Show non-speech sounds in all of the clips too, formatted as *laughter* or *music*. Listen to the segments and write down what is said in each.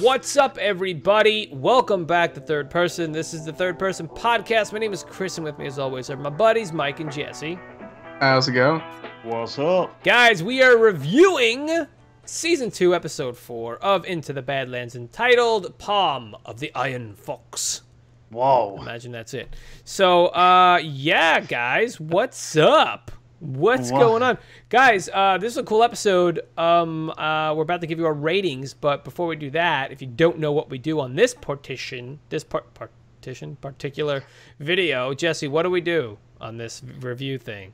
What's up, everybody? Welcome back to Third Person. This is the Third Person Podcast. My name is Chris, and with me, as always, are my buddies Mike and Jesse. How's it go? What's up? Guys, we are reviewing Season 2, Episode 4 of Into the Badlands, entitled Palm of the Iron Fox. Whoa. Imagine that's it. So, uh, yeah, guys, what's up? What's Wha- going on, guys? Uh, this is a cool episode. Um, uh, we're about to give you our ratings, but before we do that, if you don't know what we do on this partition, this part partition particular video, Jesse, what do we do on this review thing?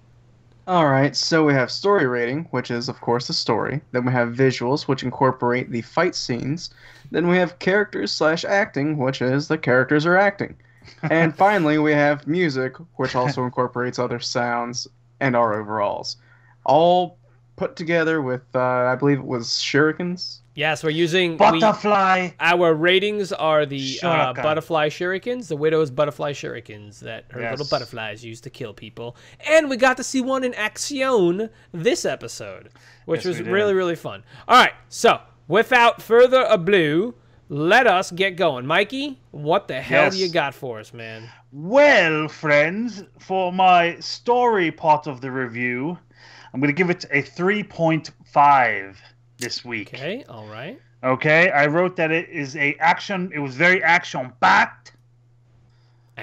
All right, so we have story rating, which is of course the story. Then we have visuals, which incorporate the fight scenes. Then we have characters slash acting, which is the characters are acting. And *laughs* finally, we have music, which also incorporates other sounds and our overalls, all put together with uh, I believe it was shurikens. Yes, we're using we, Butterfly. our ratings are the uh, butterfly shurikens, the widow's butterfly shurikens that her little butterflies use to kill people. And we got to see one in action this episode, which Yes, was really, really fun. All right, so without further ado, let us get going. Mikey, what the hell do Yes. you got for us, man? Well, friends, for my story part of the review, I'm going to give it a 3.5 this week. Okay, all right. Okay, I wrote that it is a action. It was very action packed.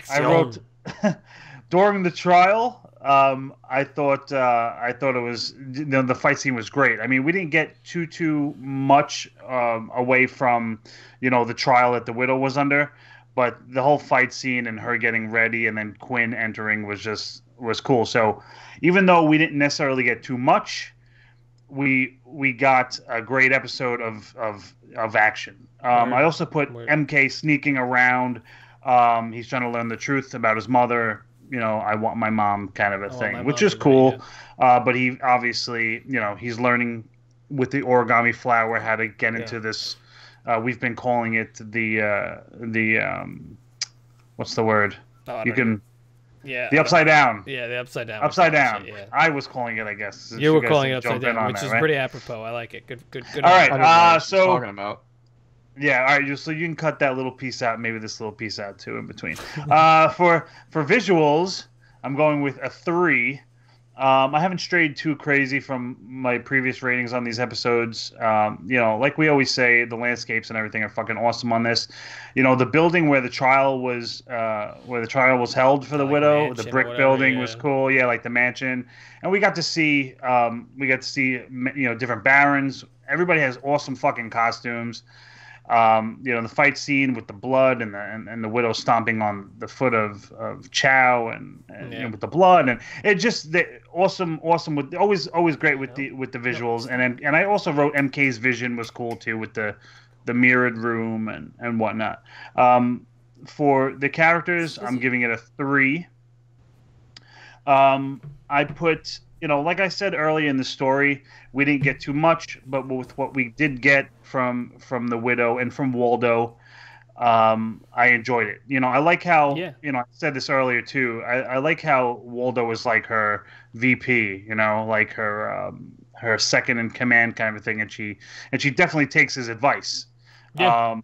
I wrote *laughs* during the trial. Um, I thought uh, I thought it was you know, the fight scene was great. I mean, we didn't get too too much um, away from you know the trial that the widow was under, but the whole fight scene and her getting ready and then Quinn entering was just was cool. So even though we didn't necessarily get too much, we we got a great episode of of of action. Um. I also put. MK sneaking around. Um, he's trying to learn the truth about his mother. You know, I want my mom kind of a I thing, which is cool. Uh, but he obviously, you know, he's learning with the origami flower how to get into this. Uh, we've been calling it the uh, the um, what's the word? Oh, You can know. yeah, the upside down. Yeah, the upside down. Upside Shit, down. Yeah. I was calling it, I guess. since You were calling it upside down, which that, is right? pretty apropos. I like it. Good, good, good. All on right, you. I don't know uh, so- talking about. Yeah, all right. So you can cut that little piece out, maybe this little piece out too in between. uh, for for visuals, I'm going with a three. Um, I haven't strayed too crazy from my previous ratings on these episodes. Um, you know, like we always say, the landscapes and everything are fucking awesome on this. You know, the building where the trial was, uh, where the trial was held for the Like widow, the brick whatever, building was cool. Yeah, like the mansion, and we got to see, um, we got to see, you know, different barons. Everybody has awesome fucking costumes um, you know, the fight scene with the blood and the and, and the widow stomping on the foot of, of Chow and, and you Yeah. know, with the blood and it just the awesome awesome with always always great with the with the visuals and and I also wrote MK's vision was cool too with the the mirrored room and and whatnot. Um, for the characters, I'm giving it a three. Um, I put, you know, like I said earlier in the story, we didn't get too much, but with what we did get from from the widow and from Waldo, um, I enjoyed it. You know, I like how, Yeah. you know, I said this earlier too. I, I like how Waldo was like her VP, you know, like her um, her second in command kind of thing, and she and she definitely takes his advice. Yeah. Um,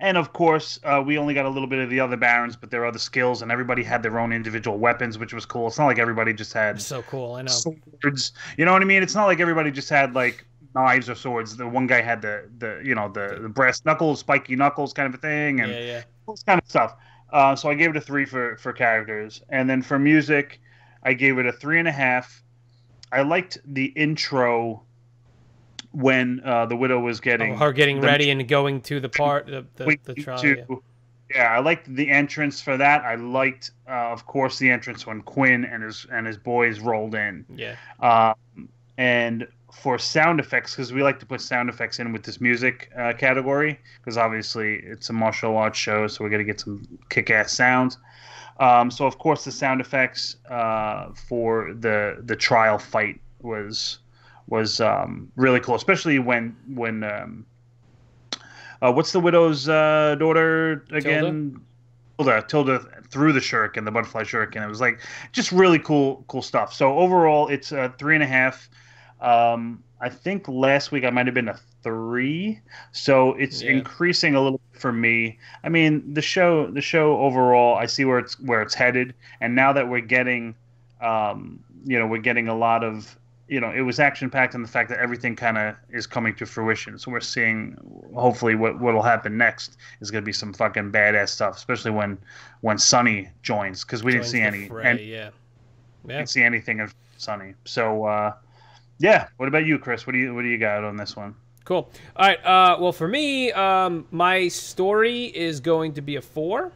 and of course, uh, we only got a little bit of the other barons, but there are other skills, and everybody had their own individual weapons, which was cool. It's not like everybody just had So cool. I know. swords. You know what I mean? It's not like everybody just had like knives or swords. The one guy had the the you know the, the brass knuckles, spiky knuckles, kind of a thing, and Yeah, yeah. all this kind of stuff. Uh, so I gave it a three for for characters, and then for music, I gave it a three and a half. I liked the intro when uh, the widow was getting Oh, her getting ready and going to the part, the, the, the trial. to- yeah. yeah, I liked the entrance for that. I liked, uh, of course, the entrance when Quinn and his and his boys rolled in. Yeah. Um, and for sound effects, because we like to put sound effects in with this music uh, category, because obviously it's a martial arts show, so we got to get some kick-ass sounds. Um, so of course, the sound effects uh, for the the trial fight was was um, really cool, especially when when um, uh, what's the widow's uh, daughter again? Tilda. Tilda threw the shuriken, the butterfly shuriken. It was like just really cool, cool stuff. So overall, it's a three and a half. Um, I think last week I might have been a three, so it's Yeah. increasing a little bit for me. I mean, the show, the show overall, I see where it's where it's headed, and now that we're getting, um, you know, we're getting a lot of, you know, it was action packed, and the fact that everything kind of is coming to fruition. So we're seeing, hopefully, what what'll happen next is going to be some fucking badass stuff, especially when when Sunny joins, because we didn't see any, fray, and yeah. Yeah. didn't see anything of Sunny. So. uh yeah. What about you, Chris? What do you what do you got on this one? Cool. All right. Uh, well, for me, um, my story is going to be a four.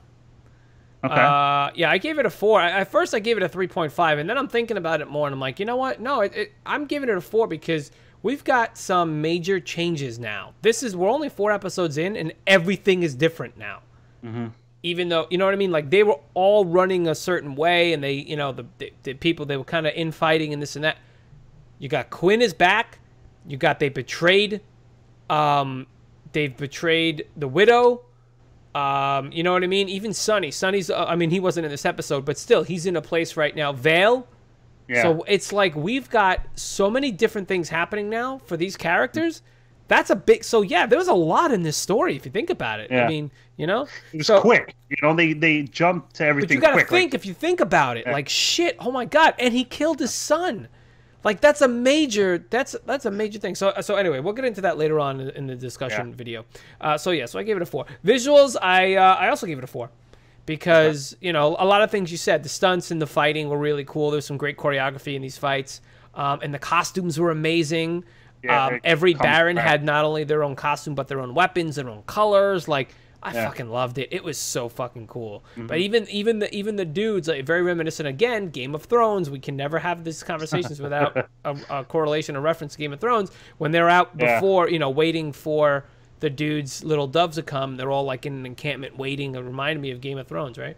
Okay. Uh, yeah, I gave it a four. I, at first, I gave it a three point five, and then I'm thinking about it more, and I'm like, you know what? No, it, it, I'm giving it a four because we've got some major changes now. This is we're only four episodes in, and everything is different now. hmm Even though you know what I mean, like they were all running a certain way, and they, you know, the the, the people they were kind of infighting and this and that. You got Quinn is back. You got they betrayed. Um, they've betrayed the widow. Um, you know what I mean? Even Sunny. Sunny's. Uh, I mean, he wasn't in this episode, but still, he's in a place right now. Vale. Yeah. So it's like we've got so many different things happening now for these characters. That's a big. So yeah, there was a lot in this story if you think about it. Yeah. I mean, you know, it was so- quick. You know, they they jumped to everything. but you gotta quick. think like, if you think about it, like shit. Oh my god! And he killed his son. Like that's a major. That's that's a major thing. So so anyway, we'll get into that later on in, the discussion Yeah. video. Uh, so yeah, so I gave it a four. Visuals, I uh, I also gave it a four because you know a lot of things you said. The stunts and the fighting were really cool. There's some great choreography in these fights, um, and the costumes were amazing. Yeah, um, every Baron back. had not only their own costume but their own weapons, their own colors. Like I Yeah. fucking loved it. It was so fucking cool. Mm-hmm. But even even the even the dudes, like very reminiscent again, Game of Thrones. We can never have these conversations *laughs* without a, a correlation or reference to Game of Thrones. When they're out Yeah. before, you know, waiting for the dudes' little doves to come, they're all like in an encampment waiting. It reminded me of Game of Thrones, right?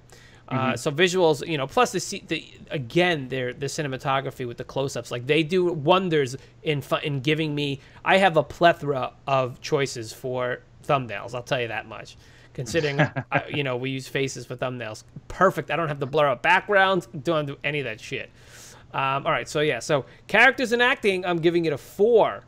Mm-hmm. Uh, so visuals, you know, plus the, the again, their the cinematography with the close-ups, like they do wonders in in giving me. I have a plethora of choices for thumbnails. I'll tell you that much. Considering, *laughs* I, you know, we use faces for thumbnails. Perfect. I don't have to blur out backgrounds. Don't do any of that shit. Um, all right. So yeah. So characters and acting, I'm giving it a four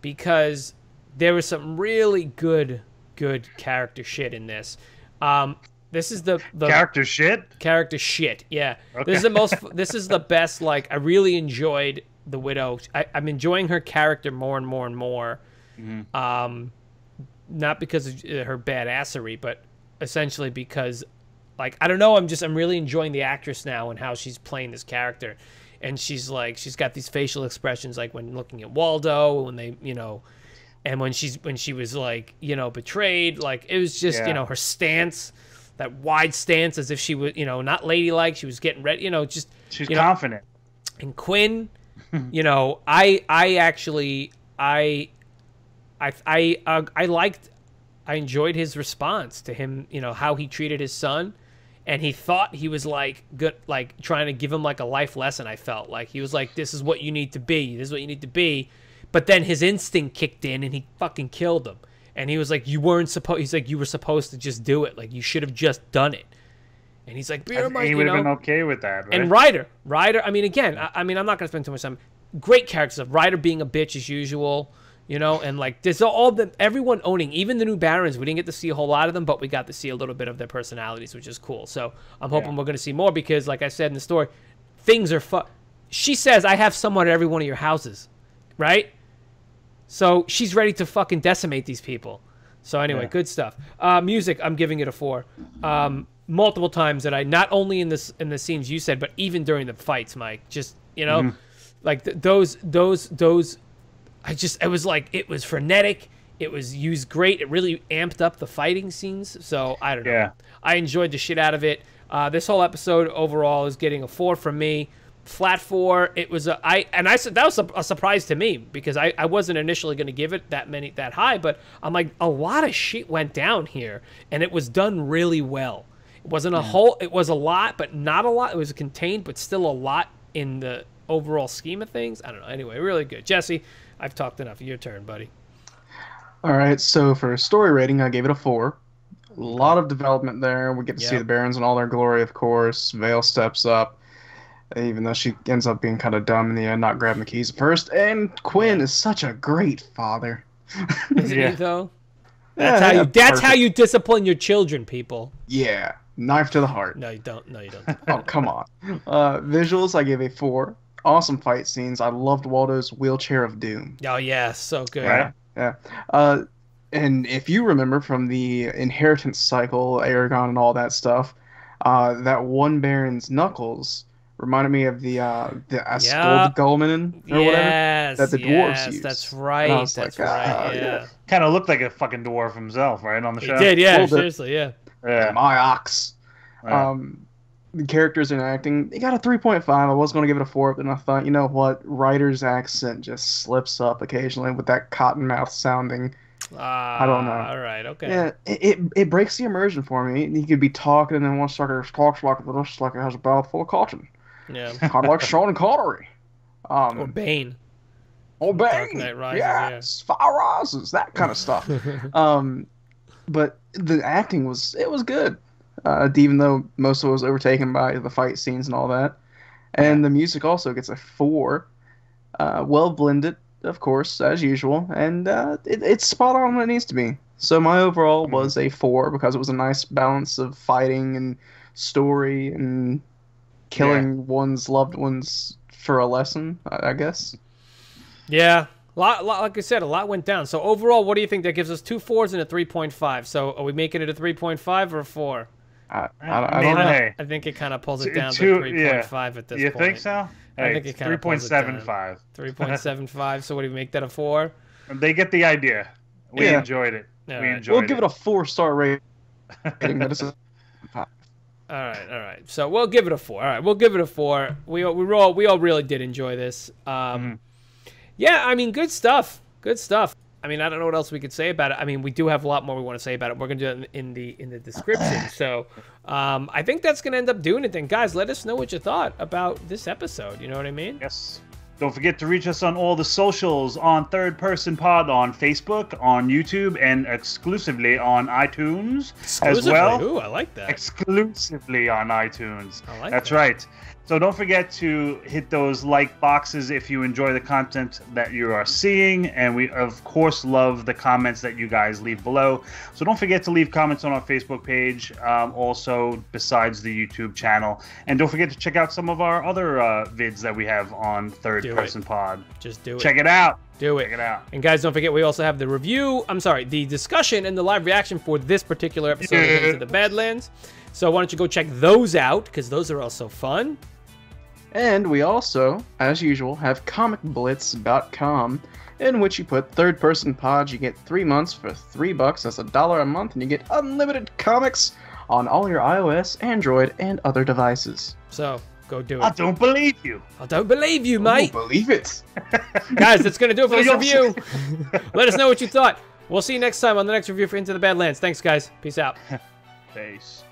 because there was some really good, good character shit in this. Um, this is the the character shit. character shit. Yeah, Okay. this is the most. This is the best. Like I really enjoyed the widow. I, I'm enjoying her character more and more and more. Mm-hmm. Um, not because of uh, her badassery, but essentially because, like, I don't know. I'm just I'm really enjoying the actress now and how she's playing this character, and she's like she's got these facial expressions like when looking at Waldo when they you know. And when she's when she was like you know betrayed, like it was just you know her stance, that wide stance as if she was you know not ladylike. She was getting ready, you know, just She's you know, confident. and Quinn, *laughs* you know, I I actually I I I uh, I liked I enjoyed his response to him, you know, how he treated his son and he thought he was like good like trying to give him like a life lesson I felt like he was like this is what you need to be. This is what you need to be. But then his instinct kicked in and he fucking killed him. And he was like you weren't supposed he's like you were supposed to just do it. Like you should have just done it. And he's like, "Beer my-" he would have been okay with that, right? And Ryder, Ryder. I mean, again, I, I mean, I'm not gonna spend too much time. Great characters of Ryder being a bitch as usual, you know, and like there's all the everyone owning, even the new Barons. We didn't get to see a whole lot of them, but we got to see a little bit of their personalities, which is cool. So I'm hoping Yeah. we're gonna see more because, like I said in the story, things are fu- She says, "I have someone at every one of your houses," right? So she's ready to fucking decimate these people. So anyway, Yeah. good stuff. Uh, music, I'm giving it a four. Um, multiple times that I not only in this in the scenes you said, but even during the fights, Mike. Just you know, Mm-hmm. like th- those those those. I just it was like it was frenetic. It was used great. It really amped up the fighting scenes. So I don't know. Yeah. I enjoyed the shit out of it. Uh, this whole episode overall is getting a four from me. Flat four. It was a I and I said that was a, a surprise to me because I, I wasn't initially going to give it that many that high, but I'm like a lot of shit went down here and it was done really well. It wasn't a whole. It was a lot, but not a lot. It was contained, but still a lot in the overall scheme of things. I don't know. Anyway, really good. Jesse, I've talked enough. Your turn, buddy. All right, so for story rating, I gave it a four. A lot of development there. We get to see the Barons in all their glory, of course. Vale steps up. even though she ends up being kind of dumb in the end, not grabbing the keys at first. And Quinn is such a great father. *laughs* Isn't Yeah. he though? Yeah, That's how you. yeah, That's how you discipline your children, people. Yeah, knife to the heart. No, you don't. No, you don't. *laughs* Oh come on. Uh, visuals, I gave a four. Awesome fight scenes. I loved Waldo's wheelchair of doom. Oh yeah, so good. Right. Yeah. Uh, and if you remember from the inheritance cycle, Eragon and all that stuff, uh, that one Baron's knuckles reminded me of the uh, the Askold Gulmanin or whatever. That the dwarves use. That's And right. I was That's like, right. ah, yeah. yeah. Kind of looked like a fucking dwarf himself, right on the He show. did. Yeah. Little. Seriously. Yeah. Yeah. My ox. yeah. Um, the characters and acting, they got a 3.5. I was going to give it a 4, but then I thought, you know what? Ryder's accent just slips up occasionally with that cottonmouth sounding. I don't know. All right. Okay. Yeah, it, it, it breaks the immersion for me. You could be talking, and then one sucker talks like this, like it has a mouth full of cotton. Yeah. *laughs* Kind of like Sean Connery. Um, Or Bane. Oh, Dark bang! Knight Rises, yes, fire rises, that kind of stuff. *laughs* um, but the acting was it was good, uh, even though most of it was overtaken by the fight scenes and all that. And the music also gets a four, uh, well blended, of course, as usual, and uh, it, it's spot on what it needs to be. So my overall Mhm. was a four because it was a nice balance of fighting and story and killing one's loved ones for a lesson, I, I guess. Yeah. Lot, lot, like I said, a lot went down. So overall, what do you think? That gives us two fours and a three point five. So are we making it a three point five or a four? I, I, I I don't know. hey. I think it kind of pulls it Two- down two- to three yeah. point five at this you point. think so? I think it kinda pulls it 3.75. *laughs* Three point seven five. So what do you make that a four? They get the idea. We Yeah. enjoyed it. All we right. enjoyed We'll give it a four star *laughs* rating, but it's a All right, all right. So we'll give it a four. All right, we'll give it a four. We all- we all we all really did enjoy this. Um, Mhm. yeah, I mean, good stuff. Good stuff. I mean, I don't know what else we could say about it. I mean, we do have a lot more we want to say about it. We're gonna do it in, the in the description. *clears throat* So, um, I think that's gonna end up doing it. Then, guys, let us know what you thought about this episode. You know what I mean? Yes. Don't forget to reach us on all the socials on Third Person Pod on Facebook, on YouTube, and exclusively on iTunes as well. Ooh, I like that. Exclusively on iTunes. I like That's that. right. So don't forget to hit those like boxes if you enjoy the content that you are seeing. And we, of course, love the comments that you guys leave below. So don't forget to leave comments on our Facebook page, um, also besides the YouTube channel. And don't forget to check out some of our other uh, vids that we have on Third Do it. Person Pod. Just do it. Check it out. Do it. Check it out. And guys, don't forget we also have the review. I'm sorry, the discussion and the live reaction for this particular episode of Into the Badlands. So why don't you go check those out because those are also fun. And we also, as usual, have comicblitz.com, in which you put third person pods. You get three months for three bucks. That's a dollar a month, and you get unlimited comics on all your iOS, Android, and other devices. So go do it. I don't believe you. I don't believe you, mate. Oh, believe it. *laughs* guys, that's gonna do it for this you'll- review. *laughs* Let us know what you thought. We'll see you next time on the next review for Into the Badlands. Thanks, guys. Peace out. Peace.